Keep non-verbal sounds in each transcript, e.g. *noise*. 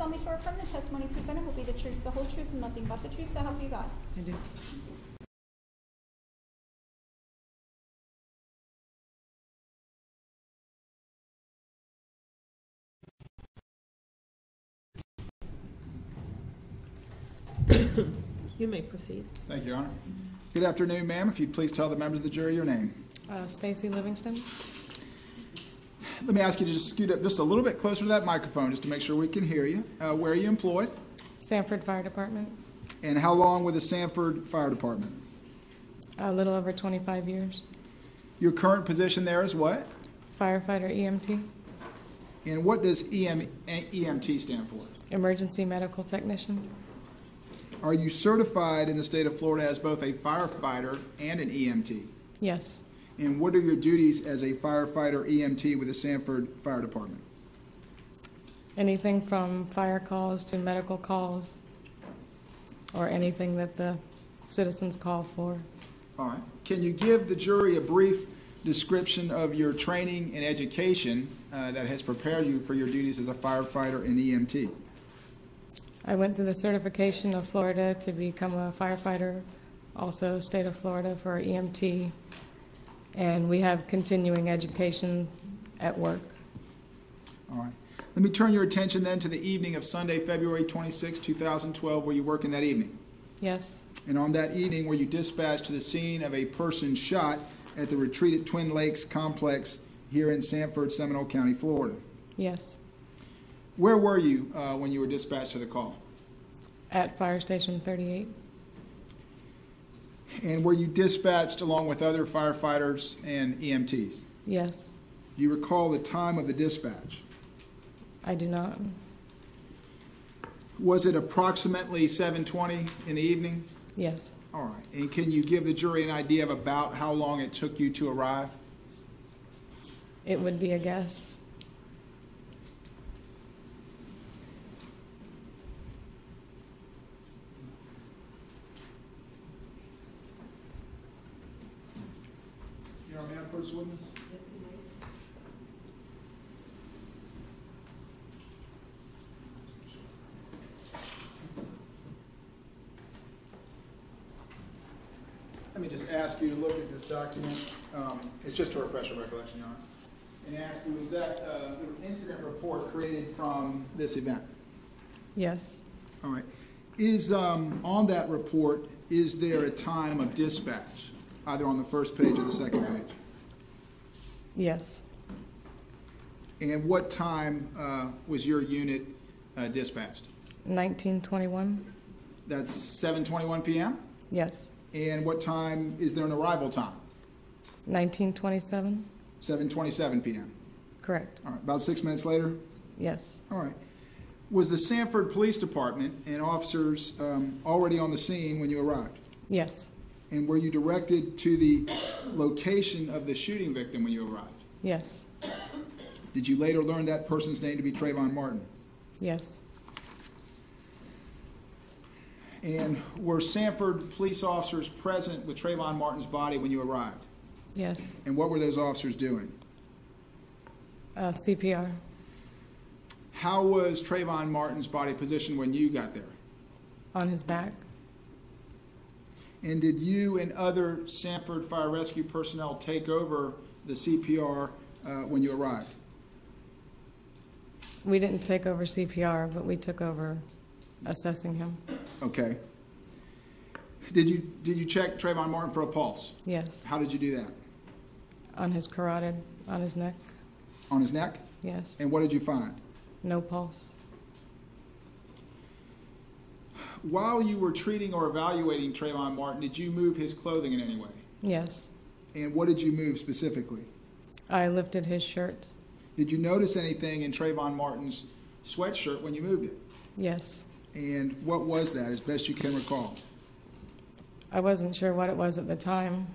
solemnly swear affirm the testimony presented will be the truth, the whole truth, and nothing but the truth, so help you God. I do. You may proceed. Thank you, Your Honor. Good afternoon, ma'am. If you'd please tell the members of the jury your name. Uh, Stacie Livingston? Let me ask you to just scoot up just a little bit closer to that microphone just to make sure we can hear you. Uh, where are you employed? Sanford Fire Department? And how long with the Sanford Fire Department? A little over 25 years. Your current position there is what? Firefighter EMT? And what does EM, EMT stand for? Emergency Medical Technician? Are you certified in the state of Florida as both a firefighter and an EMT? Yes. And what are your duties as a firefighter EMT with the Sanford Fire Department? Anything from fire calls to medical calls or anything that the citizens call for. All right. Can you give the jury a brief description of your training and education uh, that has prepared you for your duties as a firefighter and EMT? I went through the certification of Florida to become a firefighter, also state of Florida for EMT, and we have continuing education at work. All right. Let me turn your attention then to the evening of Sunday, February 26, 2012, where you work in that evening. Yes, And on that evening, were you dispatched to the scene of a person shot at the Retreat at Twin Lakes complex here in Sanford, Seminole County, Florida? yes, Where were you uh, when you were dispatched to the call? at Fire Station 38. And were you dispatched along with other firefighters and EMTs? Yes, Do you recall the time of the dispatch? I do not. Was it approximately 7:20 in the evening? Yes, All right. And can you give the jury an idea of about how long it took you to arrive? it would be a guess. You know, may I approach the witness? Let me just ask you to look at this document. Um, It's just to refresh your recollection, Your Honor. And ask you, is that uh, the incident report created from this event? Yes, All right. Is, um, on that report, is there a time of dispatch, either on the first page or the second page? Yes, And what time uh, was your unit uh, dispatched? 1921. That's 7:21 PM? Yes, And what time, is there an arrival time? 1927. 7:27 PM. Correct. All right, about six minutes later? Yes, All right. Was the Sanford Police Department and officers um, already on the scene when you arrived? yes, And were you directed to the location of the shooting victim when you arrived? yes, Did you later learn that person's name to be Trayvon Martin? yes, And were Sanford police officers present with Trayvon Martin's body when you arrived? yes. And what were those officers doing? Uh, CPR. How was Trayvon Martin's body positioned when you got there? on his back. And did you and other Sanford Fire Rescue personnel take over the CPR uh, when you arrived? We didn't take over CPR, but we took over assessing him. Okay. Did you did you check Trayvon Martin for a pulse? Yes, How did you do that? on his carotid, on his neck. On his neck? Yes, And what did you find? no pulse. While you were treating or evaluating Trayvon Martin, did you move his clothing in any way? Yes, And what did you move specifically? I lifted his shirt. Did you notice anything in Trayvon Martin's sweatshirt when you moved it? Yes, And what was that, as best you can recall? I wasn't sure what it was at the time.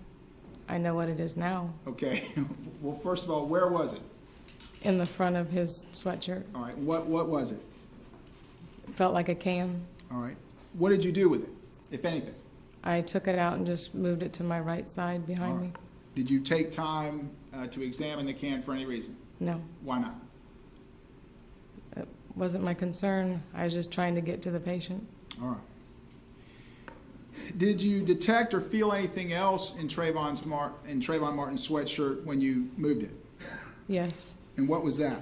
I know what it is now. Okay. *laughs* well, first of all, where was it? In the front of his sweatshirt. All right. What what was it? It felt like a can. All right. What did you do with it, if anything? I took it out and just moved it to my right side behind All me. Did you take time uh, to examine the can for any reason? No. Why not? It wasn't my concern. I was just trying to get to the patient. All right. Did you detect or feel anything else in Trayvon's Mar, in Trayvon Martin's sweatshirt when you moved it? Yes. And what was that?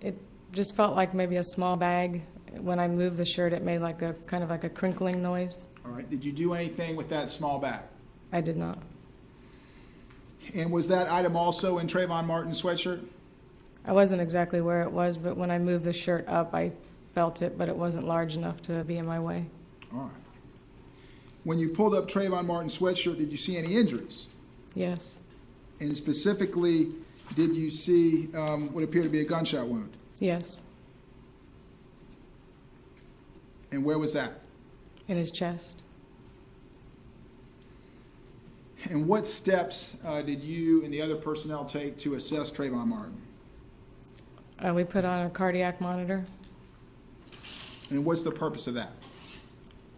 It just felt like maybe a small bag. When I moved the shirt, it made like a kind of like a crinkling noise. All right. Did you do anything with that small bag? I did not. And was that item also in Trayvon Martin's sweatshirt? I wasn't exactly where it was, but when I moved the shirt up, I felt it, but it wasn't large enough to be in my way. All right. When you pulled up Trayvon Martin's sweatshirt, did you see any injuries? Yes. And specifically, did you see um, what appeared to be a gunshot wound? Yes. And where was that? In his chest. And what steps uh, did you and the other personnel take to assess Trayvon Martin? Uh, we put on a cardiac monitor And what's the purpose of that?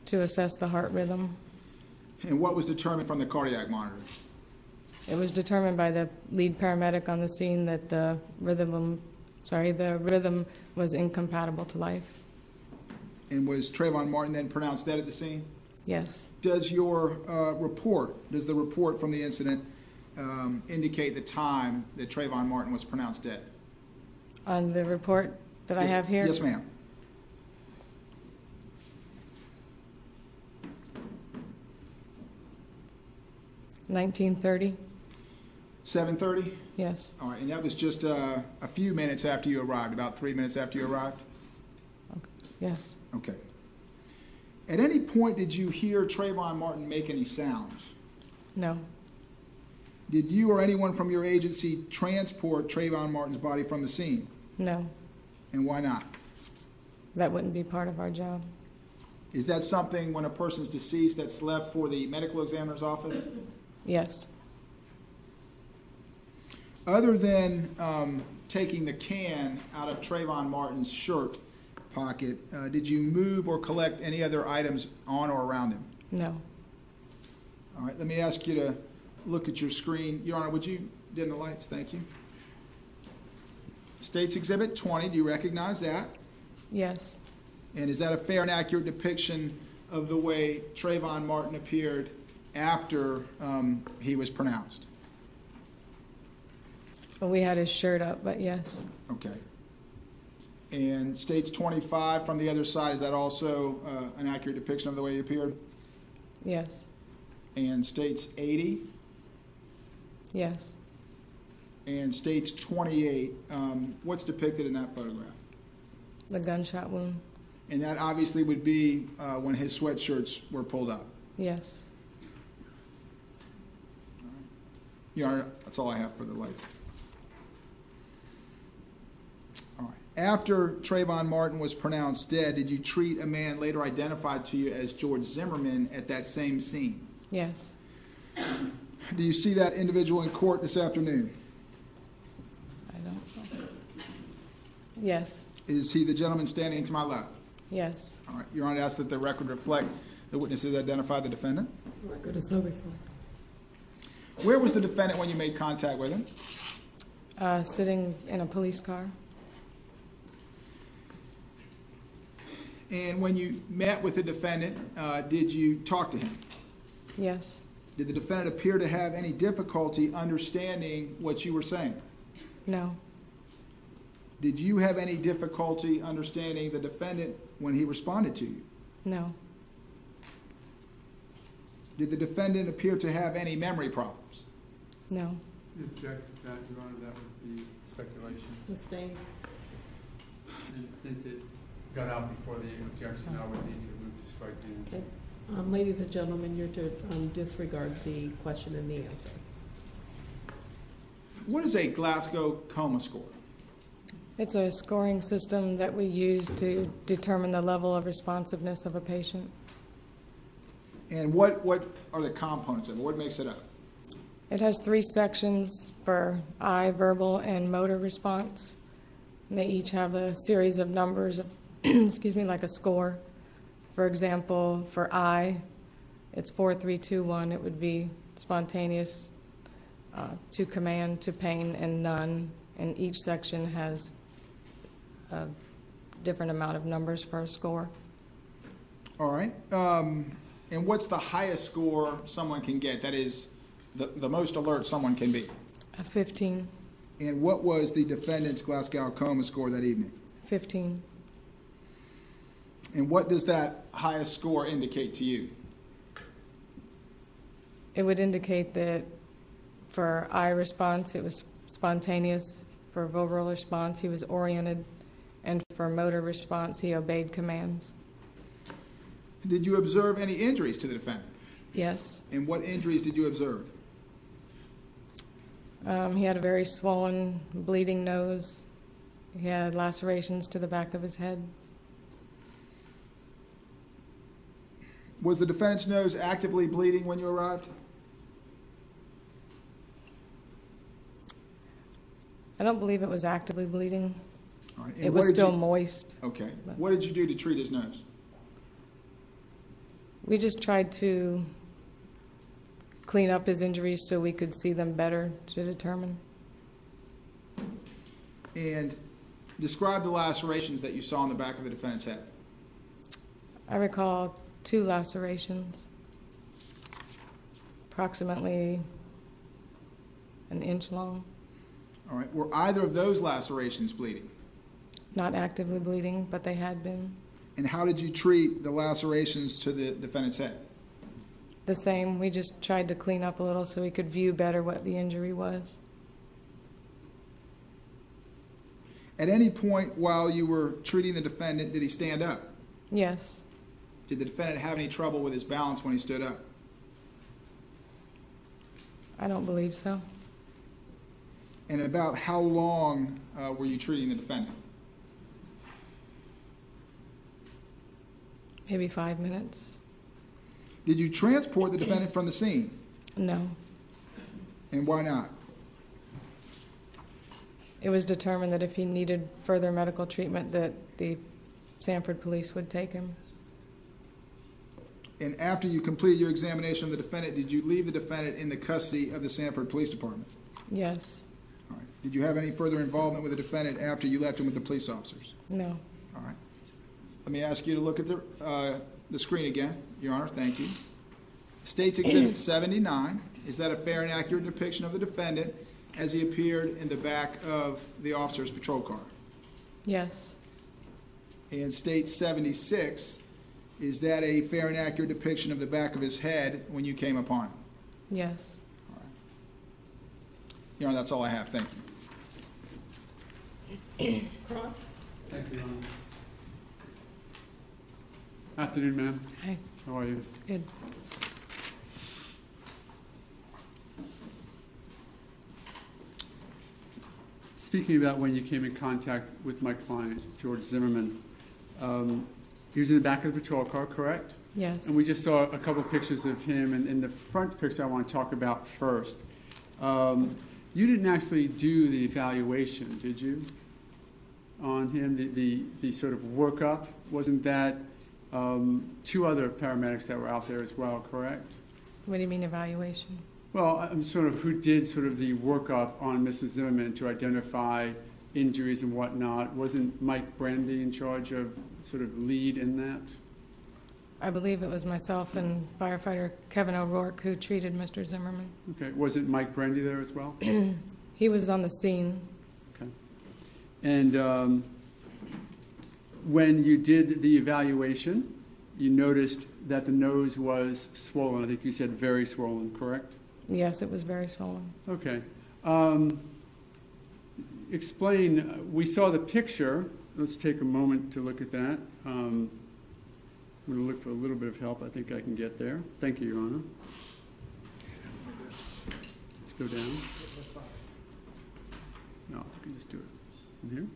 to assess the heart rhythm. And what was determined from the cardiac monitor? It was determined by the lead paramedic on the scene that the rhythm, sorry, the rhythm was incompatible to life. And was Trayvon Martin then pronounced dead at the scene? Yes. Does your uh, report, does the report from the incident um, indicate the time that Trayvon Martin was pronounced dead? On the report that I have here, Yes, ma'am. nineteen thirty. 7:30? Yes. All right, and that was just uh, a few minutes after you arrived, about three minutes after you arrived? Okay. Yes. Okay. At any point, did you hear Trayvon Martin make any sounds? No. Did you or anyone from your agency transport Trayvon Martin's body from the scene? No. And why not? That wouldn't be part of our job. Is that something when a person's deceased that's left for the medical examiner's office? Yes. Other than um, taking the can out of Trayvon Martin's shirt pocket, uh, did you move or collect any other items on or around him? No. All right, let me ask you to look at your screen. Your Honor, would you dim the lights? Thank you. States Exhibit 20, do you recognize that? Yes. And is that a fair and accurate depiction of the way Trayvon Martin appeared after um, he was pronounced? Well, we had his shirt up, but yes. Okay. And States 25 from the other side, is that also uh, an accurate depiction of the way he appeared? Yes. And States 80 Yes. and States 28, um, what's depicted in that photograph? The gunshot wound. And that obviously would be uh, when his sweatshirts were pulled up. Yes. Your Honor, that's all I have for the lights. All right. After Trayvon Martin was pronounced dead, did you treat a man later identified to you as George Zimmerman at that same scene? Yes. Do you see that individual in court this afternoon? I don't. Yes. Is he the gentleman standing to my left? Yes. All right. Your Honor, I ask that the record reflect the witnesses identify the defendant. Record is so reflect. Where was the defendant when you made contact with him? Uh, sitting in a police car. And when you met with the defendant, uh, did you talk to him? Yes. Did the defendant appear to have any difficulty understanding what you were saying? No. Did you have any difficulty understanding the defendant when he responded to you? No. Did the defendant appear to have any memory problems? No. Object to that, Your Honor, that would be speculation. Sustained. And since it got out before the objection, I would need to move to strike the answer. Okay. Um, Ladies and gentlemen, you're to um, disregard the question and the answer. What is a Glasgow coma score? It's a scoring system that we use to determine the level of responsiveness of a patient. And what, what are the components of it? What makes it up? It has three sections for eye, verbal, and motor response. And they each have a series of numbers, of, *clears throat* excuse me, like a score. For example, for eye, it's 4321. It would be spontaneous, uh, to command, to pain, and none. and each section has a different amount of numbers for a score. All right. Um, and what's the highest score someone can get? That is the, the most alert someone can be. A 15, And what was the defendant's Glasgow coma score that evening? 15. And what does that highest score indicate to you? It would indicate that for eye response, it was spontaneous. For verbal response, he was oriented. And for motor response, he obeyed commands. Did you observe any injuries to the defendant? Yes. And what injuries did you observe? Um, he had a very swollen, bleeding nose. He had lacerations to the back of his head. Was the defendant's nose actively bleeding when you arrived? I don't believe it was actively bleeding. All right. and It what was did still you- moist. Okay. What did you do to treat his nose? We just tried to clean up his injuries so we could see them better to determine. And describe the lacerations that you saw on the back of the defendant's head. I recall two lacerations, approximately an inch long, All right. Were either of those lacerations bleeding? not actively bleeding, but they had been. And how did you treat the lacerations to the defendant's head? The same, we just tried to clean up a little so we could view better what the injury was. At any point while you were treating the defendant, did he stand up? Yes, Did the defendant have any trouble with his balance when he stood up? I don't believe so. And about how long uh, were you treating the defendant? Maybe five minutes. Did you transport the defendant from the scene? No. And why not? It was determined that if he needed further medical treatment, that the Sanford police would take him. And after you completed your examination of the defendant, did you leave the defendant in the custody of the Sanford Police Department? Yes. All right. Did you have any further involvement with the defendant after you left him with the police officers? No. All right. Let me ask you to look at the, uh, the screen again, Your Honor, thank you. States Exhibit *clears throat* 79, is that a fair and accurate depiction of the defendant as he appeared in the back of the officer's patrol car? Yes. And State 76, is that a fair and accurate depiction of the back of his head when you came upon him? Yes. All right. Your Honor, that's all I have, thank you. Cross? Thank you, Your Honor. Afternoon, ma'am. Hi. How are you? Good. Speaking about when you came in contact with my client, George Zimmerman, um, he was in the back of the patrol car, correct? Yes. And we just saw a couple pictures of him, and in the front picture I want to talk about first. Um, you didn't actually do the evaluation, did you? On him, the, the, the sort of workup, wasn't that um, two other paramedics that were out there as well, correct? What do you mean evaluation? Well, I'm sort of who did sort of the workup on Mrs. Zimmerman to identify injuries and whatnot. Wasn't Mike Brandy in charge of sort of lead in that? I believe it was myself and firefighter Kevin O'Rourke who treated Mr. Zimmerman. Okay, wasn't Mike Brandy there as well? *clears throat* He was on the scene. Okay. And um, when you did the evaluation, you noticed that the nose was swollen. I think you said very swollen, correct? Yes, it was very swollen. Okay. Um, explain, we saw the picture. Let's take a moment to look at that. Um, I'm going to look for a little bit of help. I think I can get there. Thank you, Your Honor. Let's go down. No, you can just do it. in here?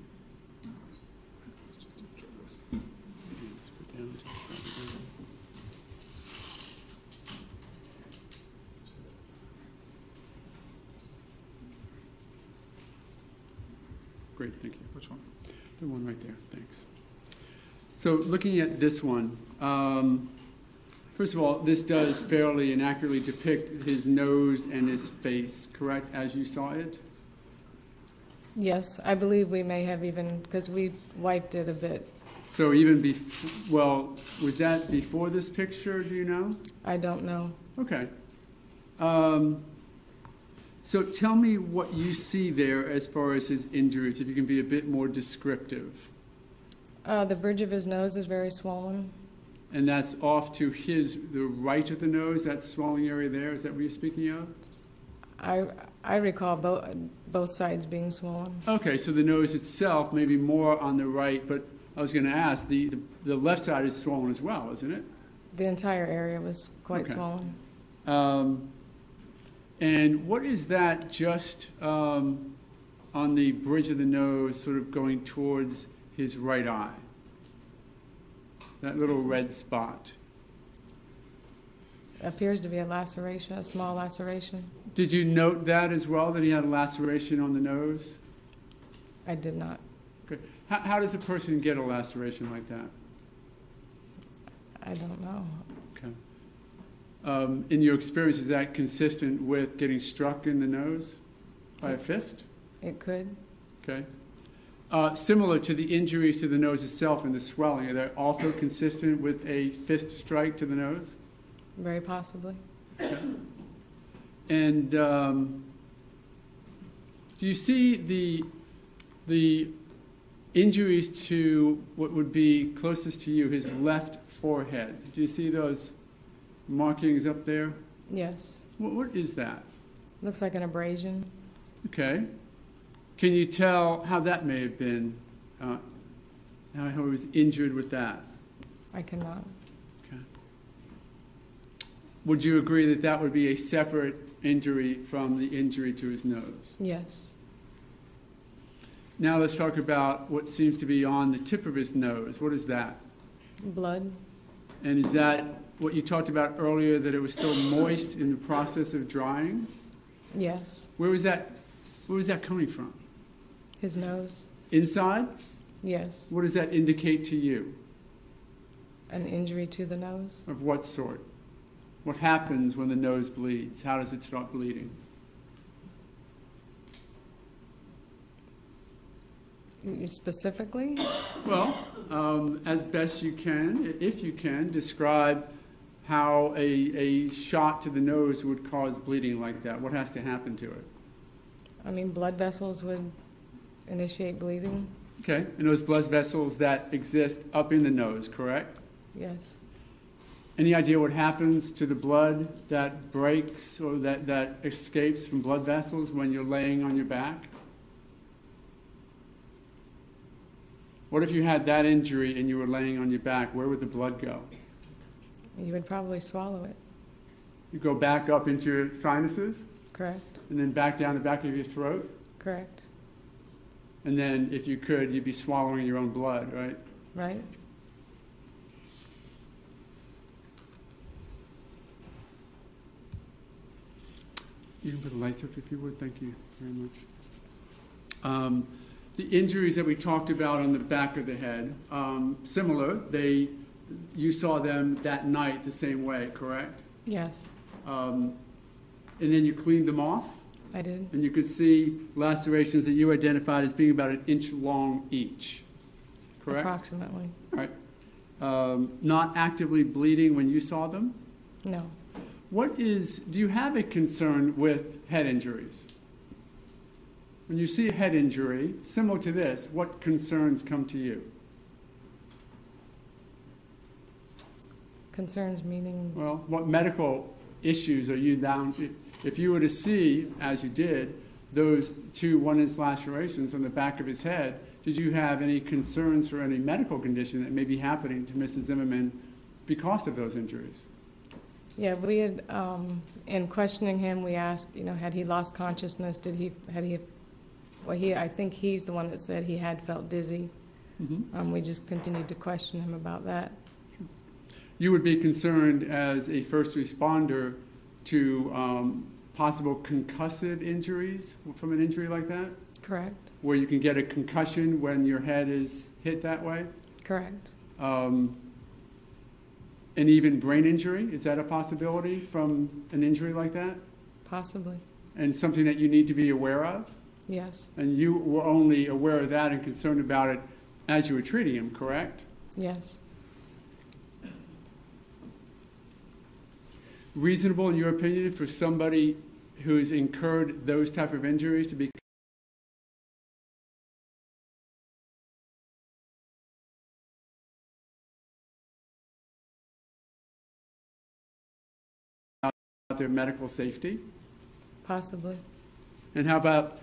Great, thank you. Which one? The one right there, thanks. So looking at this one, um, first of all, this does fairly and accurately depict his nose and his face, correct, as you saw it? Yes, I believe we may have even, because we wiped it a bit. So even bef, well, was that before this picture, do you know? I don't know. Okay. Um, so tell me what you see there as far as his injuries, if you can be a bit more descriptive. Uh, the bridge of his nose is very swollen. And that's off to his, the right of the nose, that swelling area there, is that what you're speaking of? I, I recall both, both sides being swollen. Okay, so the nose itself may be more on the right, but I was going to ask, the, the, the left side is swollen as well, isn't it? The entire area was quite Okay. swollen. Um, and what is that just um, on the bridge of the nose, sort of going towards his right eye? That little red spot. Appears to be a laceration, a small laceration. Did you note that as well, that he had a laceration on the nose? I did not. Okay. How, how does a person get a laceration like that? I don't know. Okay. Um, in your experience, is that consistent with getting struck in the nose by a fist? It could. Okay. Uh, similar to the injuries to the nose itself and the swelling, are they also consistent with a fist strike to the nose? Very possibly. And um, do you see the the injuries to what would be closest to you, his left forehead? Do you see those markings up there? Yes. What, what is that? Looks like an abrasion. Okay. Can you tell how that may have been? Uh, how he was injured with that? I cannot. Okay. Would you agree that that would be a separate injury from the injury to his nose? Yes. Now let's talk about what seems to be on the tip of his nose. What is that? Blood. And is that what you talked about earlier, that it was still moist in the process of drying? Yes. Where was that, where was that coming from? His nose. Inside? Yes. What does that indicate to you? An injury to the nose. Of what sort? What happens when the nose bleeds? How does it start bleeding? Specifically? Well, um, as best you can, if you can, describe how a, a shot to the nose would cause bleeding like that. What has to happen to it? I mean, blood vessels would initiate bleeding. Okay, and those blood vessels that exist up in the nose, correct? Yes. Any idea what happens to the blood that breaks or that, that escapes from blood vessels when you're laying on your back? What if you had that injury and you were laying on your back? Where would the blood go? You would probably swallow it. You go back up into your sinuses Correct. and then back down the back of your throat. Correct. And then, if you could, you'd be swallowing your own blood, right? Right? You can put the lights up if you would. Thank you very much. Um, the injuries that we talked about on the back of the head, um, similar. They, you saw them that night the same way, correct? Yes. Um, and then you cleaned them off, I did. and you could see lacerations that you identified as being about an inch long each, correct? Approximately. Right. Um, not actively bleeding when you saw them. No. What is, do you have a concern with head injuries? When you see a head injury, similar to this, what concerns come to you? Concerns meaning Well, what medical issues are you down, if, if you were to see, as you did, those two one-inch lacerations on the back of his head, did you have any concerns for any medical condition that may be happening to Mr. Zimmerman because of those injuries? Yeah, we had, um, in questioning him, we asked, you know, had he lost consciousness? Did he, had he, well, he, I think he's the one that said he had felt dizzy. Mm-hmm. Um, we just continued to question him about that. You would be concerned as a first responder to um, possible concussive injuries from an injury like that, Correct? where you can get a concussion when your head is hit that way, Correct. um, and even brain injury. Is that a possibility from an injury like that, Possibly. and something that you need to be aware of? Yes, And you were only aware of that and concerned about it as you were treating him, correct? yes, Reasonable, in your opinion, for somebody who's incurred those type of injuries to be their medical safety? possibly. And how about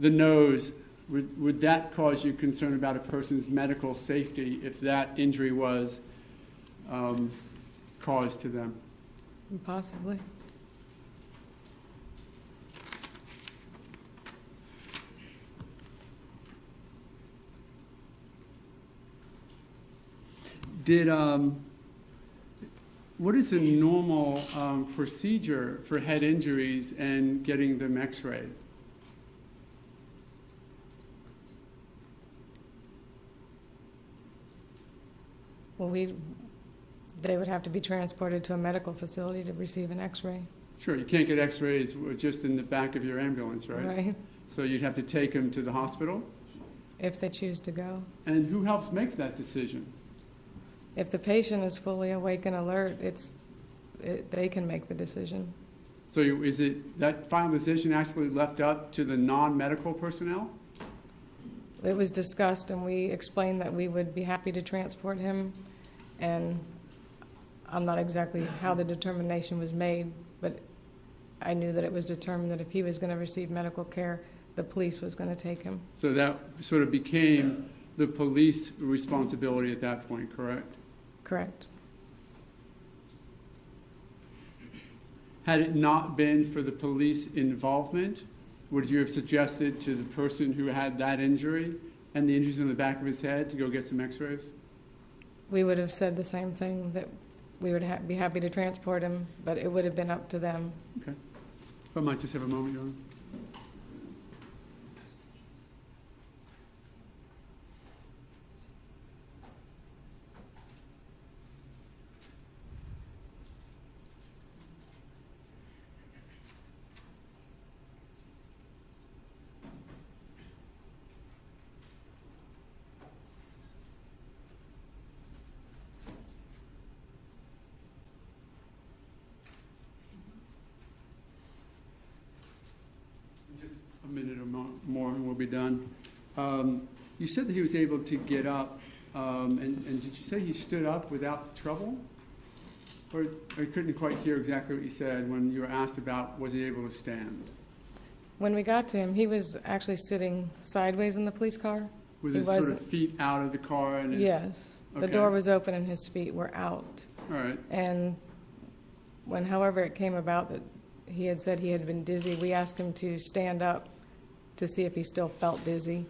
the nose? Would, would that cause you concern about a person's medical safety if that injury was um, caused to them? Possibly. Did um, what is the normal um, procedure for head injuries and getting them X-rayed? Well, we, they would have to be transported to a medical facility to receive an x-ray, Sure, you can't get X-rays just in the back of your ambulance, right? right? So you'd have to take them to the hospital. If they choose to go. And who helps make that decision? If the patient is fully awake and alert, it's, it, they can make the decision. So you- is it that final decision actually left up to the non-medical personnel? It was discussed, and we explained that we would be happy to transport him, and I'm not exactly how the determination was made, but I knew that it was determined that if he was going to receive medical care, the police was going to take him. So that sort of became the police responsibility at that point, correct? Correct. Had it not been for the police involvement, would you have suggested to the person who had that injury and the injuries in the back of his head to go get some x-rays? We would have said the same thing, that we would ha- be happy to transport him, but it would have been up to them. Okay. If I might just have a moment, Your Honor. Just a minute or mo- more and we'll be done. Um, You said that he was able to get up, um, and and did you say he stood up without trouble? Or I couldn't quite hear exactly what you said when you were asked about was he able to stand? When we got to him, he was actually sitting sideways in the police car. With He his sort of feet out of the car and his... Yes. The door was open and his feet were out. All right, And when, however, it came about that he had said he had been dizzy, we asked him to stand up to see if he still felt dizzy,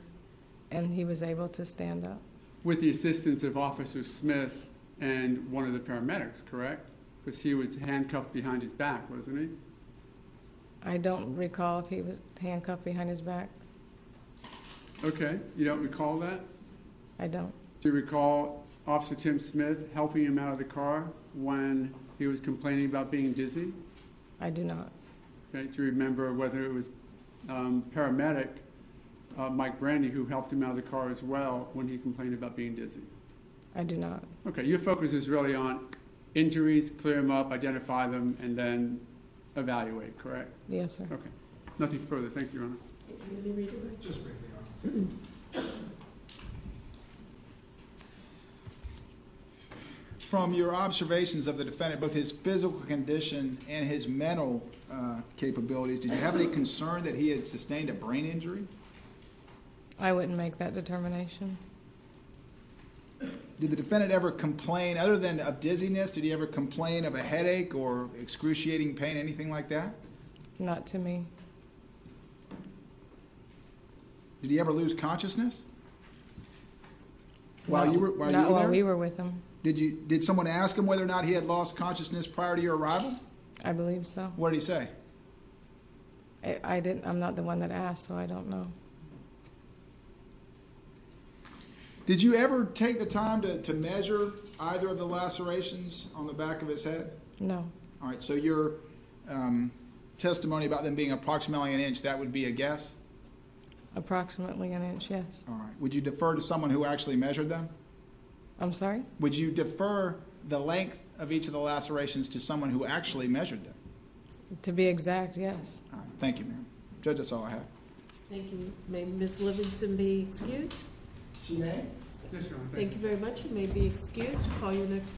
and he was able to stand up. with the assistance of Officer Smith and one of the paramedics, correct? Because he was handcuffed behind his back, wasn't he? I don't recall if he was handcuffed behind his back. Okay, you don't recall that? I don't. Do you recall Officer Tim Smith helping him out of the car when he was complaining about being dizzy? I do not. Okay, do you remember whether it was um, paramedic uh, Mike Brandy who helped him out of the car as well when he complained about being dizzy? I do not. Okay, your focus is really on injuries, clear them up, identify them, and then evaluate, correct? Yes, sir. Okay, nothing further. Thank you, Your Honor. Just briefly, Your Honor. From your observations of the defendant, both his physical condition and his mental uh, capabilities, did you have any concern that he had sustained a brain injury? I wouldn't make that determination. Did the defendant ever complain, other than of dizziness, did he ever complain of a headache or excruciating pain, anything like that? Not to me. Did he ever lose consciousness? While No. you were, while you Not were while there? we were with him. Did you, did someone ask him whether or not he had lost consciousness prior to your arrival? I believe so. What did he say? I, I didn't. I'm not the one that asked, so I don't know. Did you ever take the time to, to measure either of the lacerations on the back of his head? No. All right, so your um, testimony about them being approximately an inch, that would be a guess? Approximately an inch, yes. All right. Would you defer to someone who actually measured them? I'm sorry? Would you defer the length of each of the lacerations to someone who actually measured them? To be exact, yes. All right. Thank you, ma'am. Judge, that's all I have. Thank you. May Ms. Livingston be excused? She may. Yes, Your Honor, Thank you very much. You may be excused. Call your next